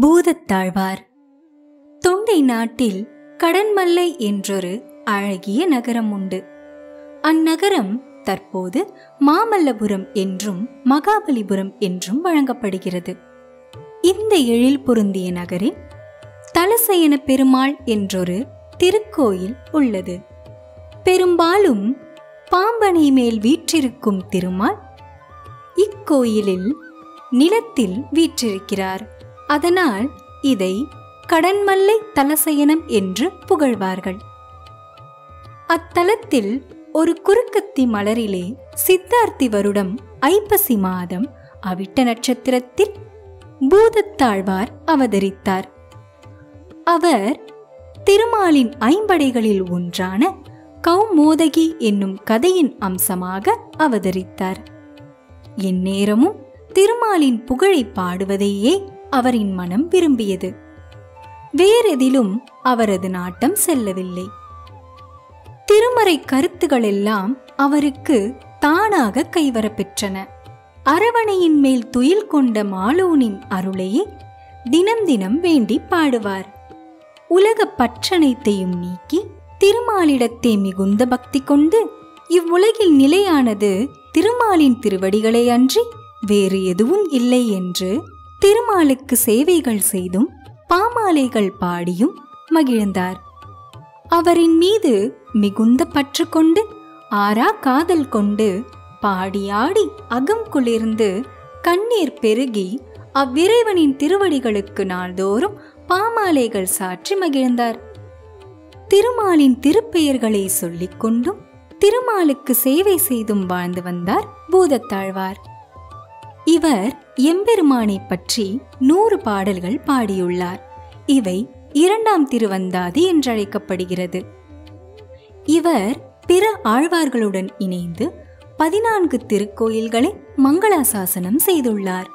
பூதத்தாழ்வார். தொண்டை நாட்டில் கடன்மல்லை என்றொரு அழகிய நகரம் உண்டு. அந்நகரம் தற்போது மாமல்லபுரம் என்றும் மகாபலிபுரம் என்றும் வழங்கப்படுகிறது. இந்த எழில் பொருந்திய நகரில் தலசயன பெருமாள் என்றொரு திருக்கோயில் உள்ளது. பெரும்பாலும் பாம்பனை மேல் வீற்றிருக்கும் திருமால் இக்கோயிலில் நிலத்தில் வீற்றிருக்கிறார். அதனால் இதை கடன்மல்லை தலசயனம் என்று புகழ்வார்கள். அத்தலத்தில் ஒரு குறுக்கத்தி மலரிலே சித்தார்த்தி வருடம் ஐப்பசி மாதம் அவிட்ட நட்சத்திரத்தில் பூதத்தாழ்வார் அவதரித்தார். அவர் திருமாலின் ஐம்படைகளில் ஒன்றான கௌமோதகி என்னும் கதையின் அம்சமாக அவதரித்தார். எந்நேரமும் திருமாலின் புகழை பாடுவதையே அவரின் மனம் விரும்பியது. வேறெதிலும் அவரது நாட்டம் செல்லவில்லை. திருமறை கருத்துகளெல்லாம் அவருக்கு தானாக கைவரப்பெற்றன. அரவணையின் மேல் துயில் கொண்ட மாலோனின் அருளையே தினம் தினம் வேண்டி பாடுவார். உலக பற்றனைத்தையும் நீக்கி திருமாலிடத்தே மிகுந்த பக்தி கொண்டு இவ்வுலகில் நிலையானது திருமாலின் திருவடிகளே அன்றி வேறு எதுவும் இல்லை என்று திருமாலுக்கு சேவைகள் செய்தும் பாமாலைகள் பாடியும் மகிழ்ந்தார். அவரின் மீது மிகுந்த பற்று கொண்டு ஆறா காதல் கொண்டு பாடியாடி அகம் குளிர்ந்து கண்ணீர் பெருகி அவ்விறைவனின் திருவடிகளுக்கு நாள்தோறும் பாமாலைகள் சாற்றி மகிழ்ந்தார். திருமாலின் திருப்பெயர்களை சொல்லிக் கொண்டும் திருமாலுக்கு சேவை செய்தும் வாழ்ந்து வந்தார் பூதத்தாழ்வார். இவர் எம்பெருமானை பற்றி நூறு பாடல்கள் பாடியுள்ளார். இவை இரண்டாம் திருவந்தாதி என்றழைக்கப்படுகிறது. இவர் பிற ஆழ்வார்களுடன் இணைந்து பதினான்கு திருக்கோயில்களை மங்களாசாசனம் செய்துள்ளார்.